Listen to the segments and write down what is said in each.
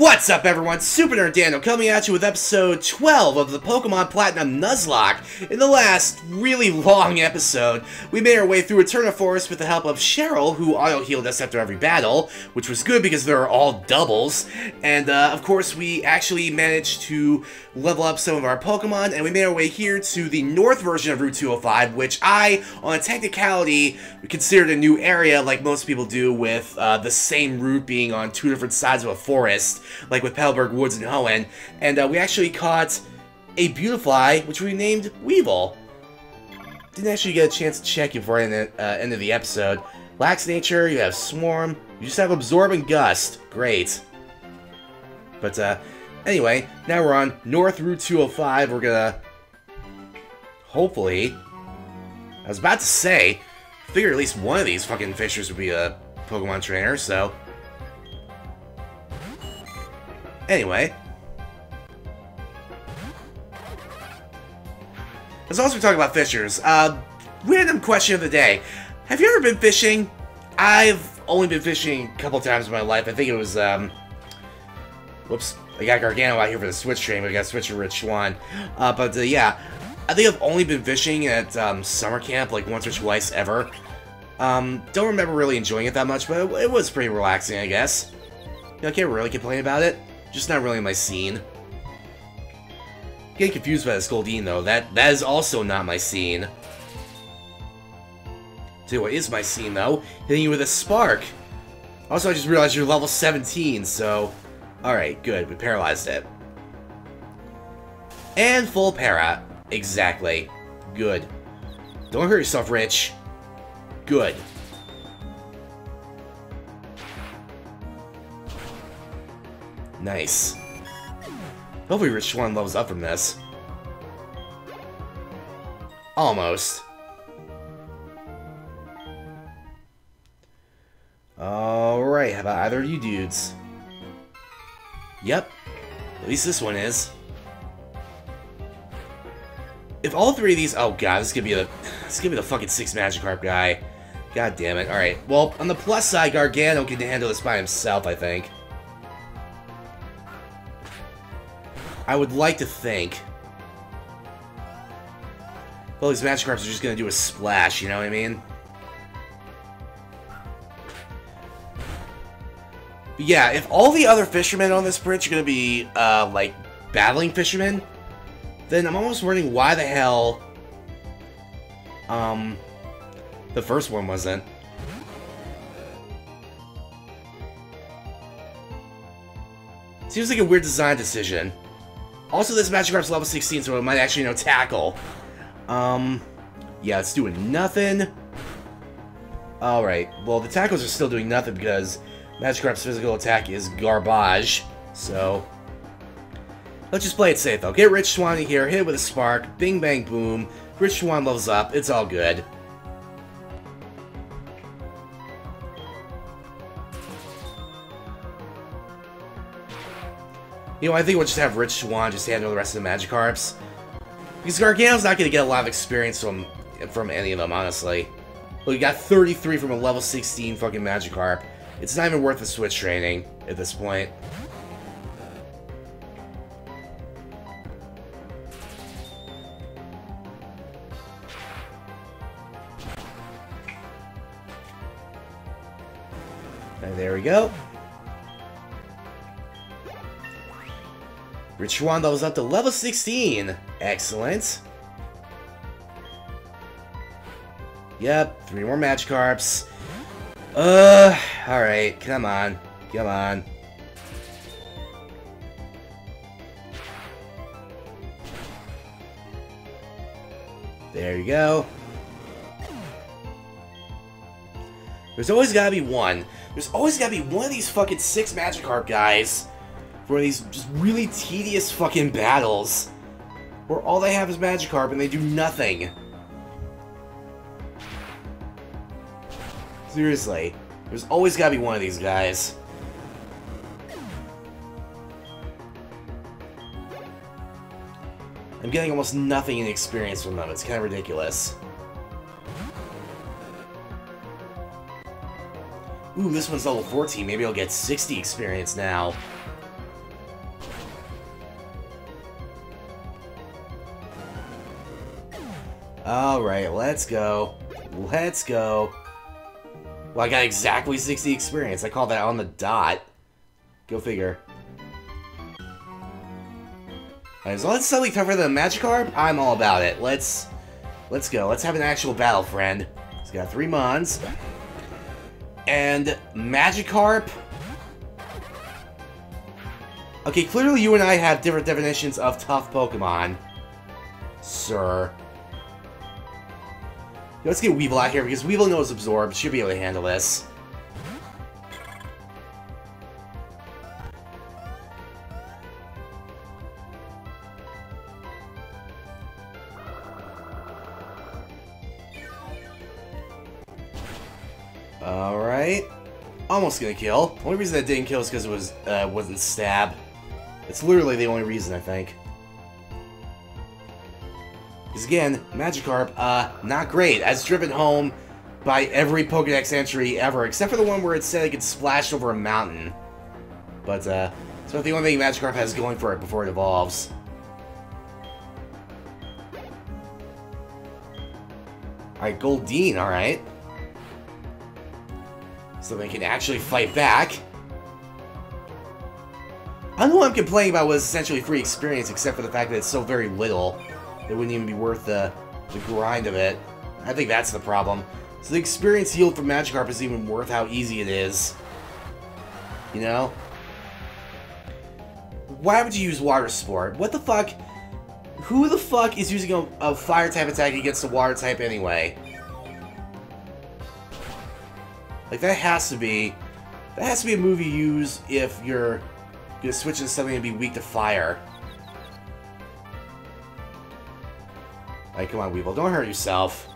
What's up everyone, Super Nerd Daniel coming at you with episode 12 of the Pokemon Platinum Nuzlocke. In the last really long episode, we made our way through Eterna Forest with the help of Cheryl, who auto-healed us after every battle, which was good because they're all doubles. And uh, of course, we actually managed to level up some of our Pokemon, and we made our way here to the north version of Route 205, which I, on a technicality, considered a new area like most people do with uh, the same route being on two different sides of a forest like with Petalburg Woods and Hoenn, and uh, we actually caught a Beautifly, which we named Weevil. Didn't actually get a chance to check it before the uh, end of the episode. Lax Nature, you have Swarm, you just have Absorb and Gust. Great. But, uh, anyway, now we're on North Route 205. We're gonna, hopefully, I was about to say, figure at least one of these fucking fishers would be a Pokemon trainer, so Anyway. As Let's also talk about fishers. Uh, random question of the day. Have you ever been fishing? I've only been fishing a couple times in my life. I think it was, um... Whoops. I got Gargano out here for the Switch but I got Switch to Rich Swan. Uh, but, uh, yeah. I think I've only been fishing at, um, summer camp, like, once or twice ever. Um, don't remember really enjoying it that much, but it, it was pretty relaxing, I guess. You know, I can't really complain about it. Just not really my scene. Getting confused by the Goldeen, though. That That is also not my scene. Tell you what is my scene, though. Hitting you with a Spark. Also, I just realized you're level 17, so... Alright, good. We paralyzed it. And full para. Exactly. Good. Don't hurt yourself, Rich. Good. Nice. Hopefully Rich Swan levels up from this. Almost. Alright, how about either of you dudes? Yep. At least this one is. If all three of these... Oh god, this is gonna be the... This is gonna be the fucking six Magikarp guy. God damn it. Alright, well, on the plus side, Gargano can handle this by himself, I think. I would like to think. Well, these Magikarps are just gonna do a splash, you know what I mean? But yeah, if all the other fishermen on this bridge are gonna be, uh, like, battling fishermen, then I'm almost wondering why the hell, um, the first one wasn't. Seems like a weird design decision. Also, this Magikarp's level 16, so it might actually, know, tackle. Um, yeah, it's doing nothing. Alright, well, the tackles are still doing nothing because Magikarp's physical attack is garbage. So, let's just play it safe, though. Get Rich Swanee here, hit with a Spark, bing bang boom. Rich Swan levels up, it's all good. You know, I think we'll just have Rich Swan just handle the rest of the Magikarps. Because Gargano's not going to get a lot of experience from from any of them, honestly. Look, you got 33 from a level 16 fucking Magikarp. It's not even worth the Switch training at this point. And there we go. Rich Wanda was up to level 16. Excellent. Yep, three more Magikarps. Uh, alright, come on. Come on. There you go. There's always gotta be one. There's always gotta be one of these fucking six Magikarp guys for these just really tedious fucking battles where all they have is Magikarp and they do nothing. Seriously, there's always gotta be one of these guys. I'm getting almost nothing in experience from them, it's kind of ridiculous. Ooh, this one's level 14, maybe I'll get 60 experience now. Alright, let's go. Let's go. Well, I got exactly 60 experience. I call that on the dot. Go figure. Right, as long as it's slightly tougher than Magikarp, I'm all about it. Let's let's go. Let's have an actual battle, friend. He's got three Mons. And Magikarp. Okay, clearly you and I have different definitions of tough Pokemon. Sir. Let's get Weevil out here because Weevil knows Absorb. Should be able to handle this. Alright. Almost gonna kill. Only reason that didn't kill is because it was, uh, wasn't stab. It's literally the only reason, I think. Again, Magikarp, uh, not great, as driven home by every Pokedex entry ever, except for the one where it said it could splash over a mountain. But, uh, it's about the only thing Magikarp has going for it before it evolves. Alright, Goldeen, alright. So they can actually fight back. I know what I'm complaining about was essentially free experience, except for the fact that it's so very little. It wouldn't even be worth the, the grind of it. I think that's the problem. So the experience yield from Magikarp is even worth how easy it is. You know? Why would you use Water Sport? What the fuck? Who the fuck is using a, a fire type attack against a water type anyway? Like that has to be that has to be a move you use if you're gonna switch into something and be weak to fire. Alright, come on, Weevil. Don't hurt yourself.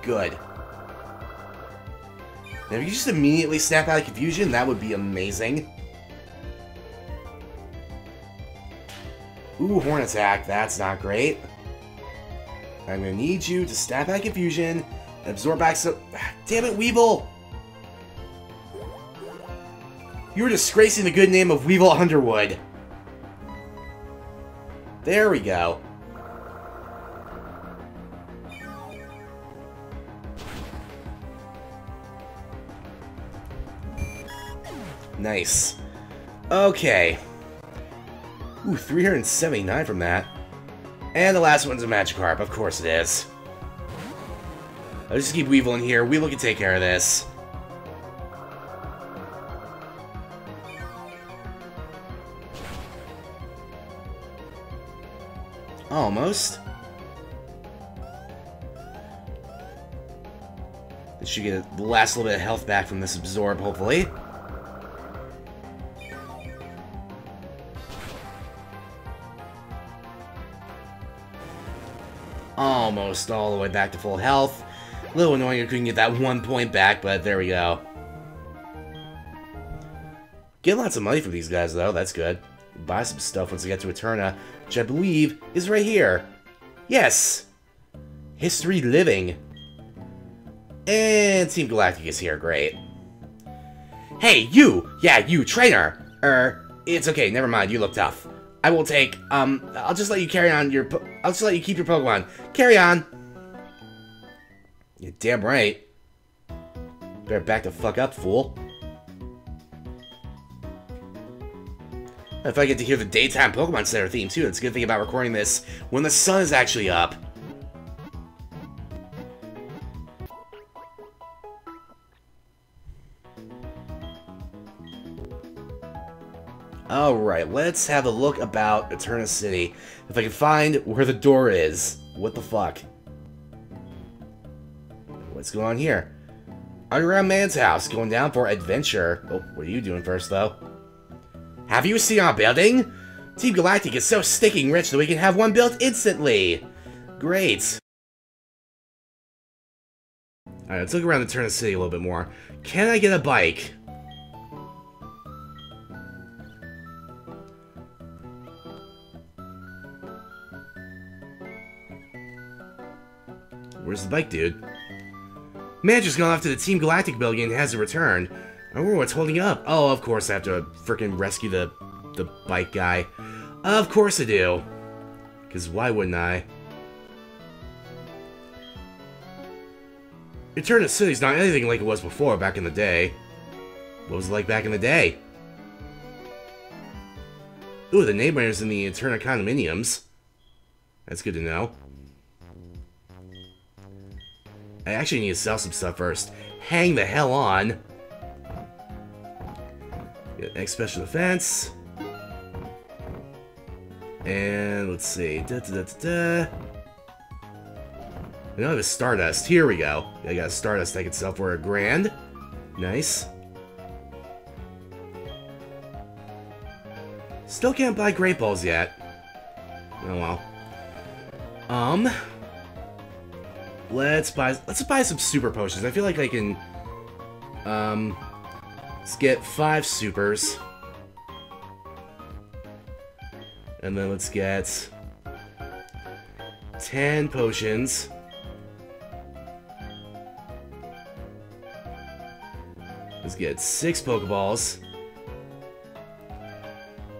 Good. Now, if you just immediately snap out of confusion, that would be amazing. Ooh, Horn Attack. That's not great. I'm gonna need you to snap out of confusion Absorb back so... Damn it, Weevil! You're disgracing the good name of Weevil Underwood. There we go. Nice. Okay. Ooh, 379 from that. And the last one's a Magikarp, of course it is. I'll just keep Weevil in here. Weevil can take care of this. Almost. This should get the last little bit of health back from this absorb, hopefully. Almost all the way back to full health. A little annoying I couldn't get that one point back, but there we go. Get lots of money from these guys, though. That's good. Buy some stuff once we get to Eterna, which I believe is right here. Yes! History Living. And Team Galactic is here. Great. Hey, you! Yeah, you, trainer! Er, it's okay. Never mind. You look tough. I will take, um, I'll just let you carry on your, I'll just let you keep your Pokemon. Carry on! You're damn right. Better back the fuck up, fool. If I get to hear the daytime Pokemon Center theme too, that's a good thing about recording this when the sun is actually up. Alright, let's have a look about Eterna City. If I can find where the door is. What the fuck? What's going on here? Underground Man's house, going down for adventure. Oh, what are you doing first, though? Have you seen our building? Team Galactic is so sticking rich that we can have one built instantly. Great. Alright, let's look around Eterna City a little bit more. Can I get a bike? Where's the bike, dude? Manager's gone off to the Team Galactic building and hasn't returned. I wonder what's holding up. Oh, of course I have to freaking rescue the the bike guy. Of course I do. Because why wouldn't I? Eterna City's not anything like it was before, back in the day. What was it like back in the day? Ooh, the neighbors in the Eterna condominiums. That's good to know. I actually need to sell some stuff first. Hang the hell on. Get special defense. And let's see. Da, da, da, da, da. I have a Stardust. Here we go. I got a Stardust I can sell for a grand. Nice. Still can't buy Great Balls yet. Oh well. Um, let's buy let's buy some super potions. I feel like I can. Um, let's get five supers, and then let's get ten potions. Let's get six Pokeballs.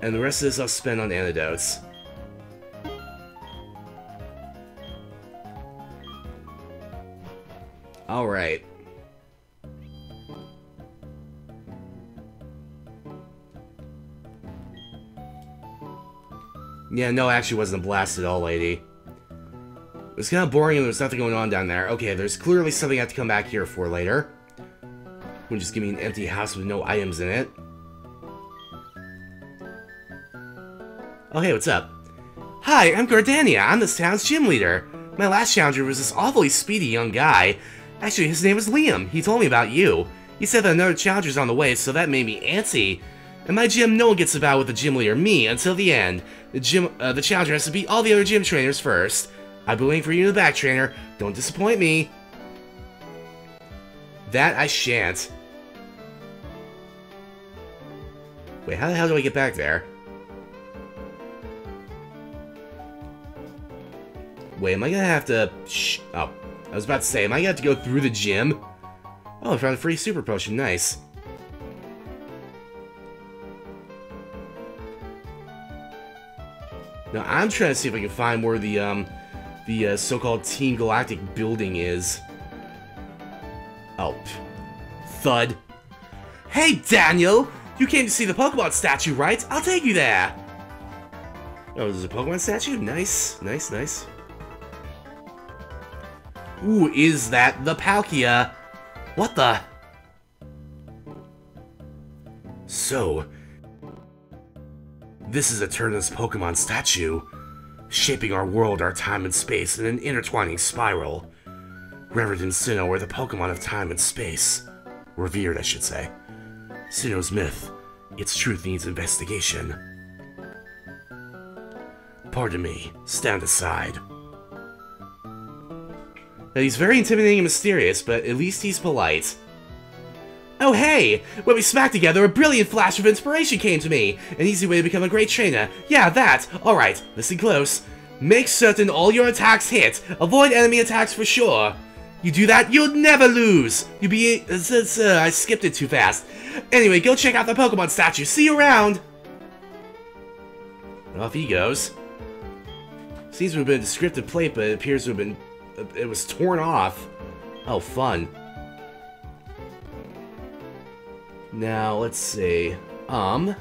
And the rest of this I'll spend on antidotes. Yeah, no, actually wasn't a blast at all, lady. It was kind of boring and there was nothing going on down there. Okay, there's clearly something I have to come back here for later. Would just give me an empty house with no items in it. Oh, hey, what's up? Hi, I'm Gardenia. I'm this town's gym leader. My last challenger was this awfully speedy young guy. Actually, his name was Liam. He told me about you. He said that another challenger's on the way, so that made me antsy. In my gym, no one gets about with the gym leader, me, until the end. The gym, uh, the challenger has to beat all the other gym trainers first. I've been waiting for you in the back, trainer. Don't disappoint me. That I shan't. Wait, how the hell do I get back there? Wait, am I gonna have to... Shh. Oh, I was about to say, am I gonna have to go through the gym? Oh, I found a free super potion. Nice. Now, I'm trying to see if I can find where the, um, the uh, so-called Team Galactic building is. Oh. Thud. Hey, Daniel! You came to see the Pokemon statue, right? I'll take you there! Oh, there's a Pokemon statue? Nice, nice, nice. Ooh, is that the Palkia? What the? So, this is Eterna's Pokemon statue, shaping our world, our time and space in an intertwining spiral. Revered in Sinnoh are the Pokemon of time and space. Revered, I should say. Sinnoh's myth. Its truth needs investigation. Pardon me. Stand aside. Now, he's very intimidating and mysterious, but at least he's polite. Oh hey! When we smacked together, a brilliant flash of inspiration came to me! An easy way to become a great trainer. Yeah, that! Alright, listen close. Make certain all your attacks hit. Avoid enemy attacks for sure. You do that, you'll never lose! You'll be... Uh, uh, I skipped it too fast. Anyway, go check out the Pokemon statue. See you around! Off he goes. Seems to have been a descriptive plate, but it appears to have been it was torn off. Oh, fun. Now, let's see. Um...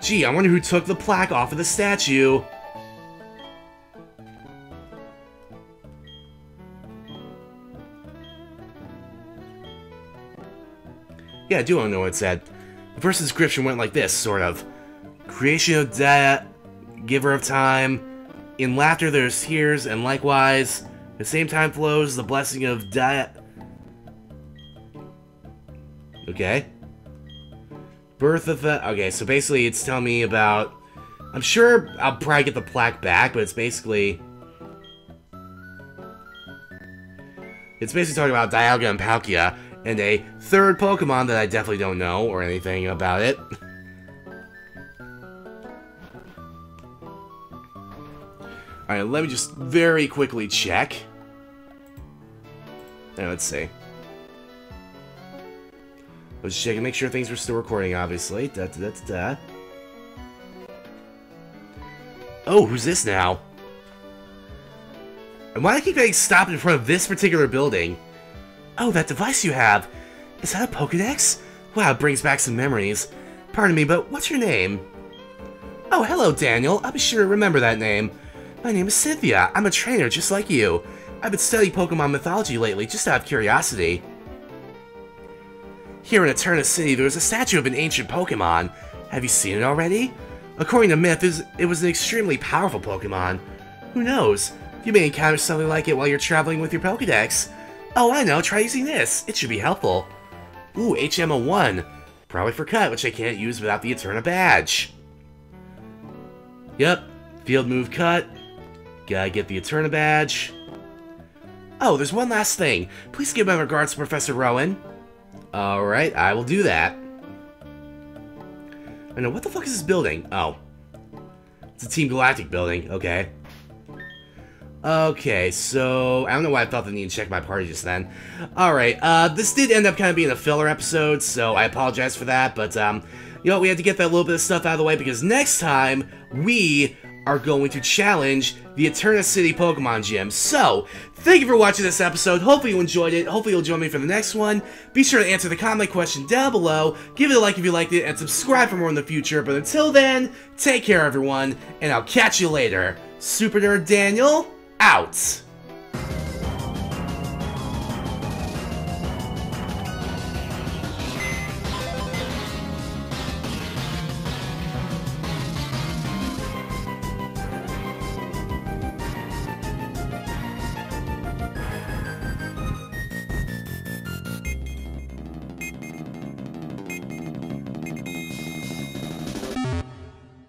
Gee, I wonder who took the plaque off of the statue. Yeah, I do want to know what it said. The first inscription went like this, sort of. Creation of death, giver of time. In laughter there's tears, and likewise, the same time flows the blessing of diet. Okay. Birth of the... Okay, so basically it's telling me about... I'm sure I'll probably get the plaque back, but it's basically... It's basically talking about Dialga and Palkia, and a third Pokemon that I definitely don't know or anything about it. Alright, let me just very quickly check. Now, let's see. I was checking, make sure things were still recording, obviously. Da da da. da. Oh, who's this now? And why do I keep getting stopped in front of this particular building? Oh, that device you have. Is that a Pokedex? Wow, it brings back some memories. Pardon me, but what's your name? Oh, hello, Daniel. I'll be sure to remember that name. My name is Cynthia. I'm a trainer just like you. I've been studying Pokemon mythology lately, just out of curiosity. Here in Eterna City, there is a statue of an ancient Pokemon. Have you seen it already? According to myth, it was an extremely powerful Pokemon. Who knows? You may encounter something like it while you're traveling with your Pokedex. Oh, I know, try using this. It should be helpful. Ooh, HM01. Probably for cut, which I can't use without the Eterna badge. Yep, field move cut. Gotta get the Eterna badge. Oh, there's one last thing. Please give my regards to Professor Rowan. Alright, I will do that. I know, what the fuck is this building? Oh. It's a Team Galactic building, okay. Okay, so I don't know why I thought the need to check my party just then. Alright, uh, this did end up kind of being a filler episode, so I apologize for that, but, um, you know, we had to get that little bit of stuff out of the way because next time we are going to challenge the Eterna City Pokemon Gym. So, thank you for watching this episode. Hopefully you enjoyed it. Hopefully you'll join me for the next one. Be sure to answer the comment question down below. Give it a like if you liked it, and subscribe for more in the future. But until then, take care everyone, and I'll catch you later. Super Nerd Daniel, out!